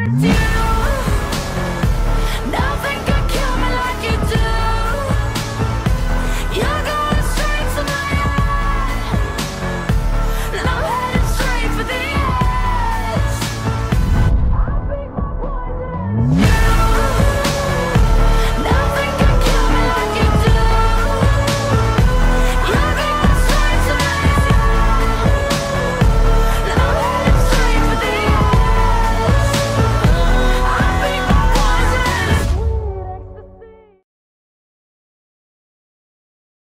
wanna do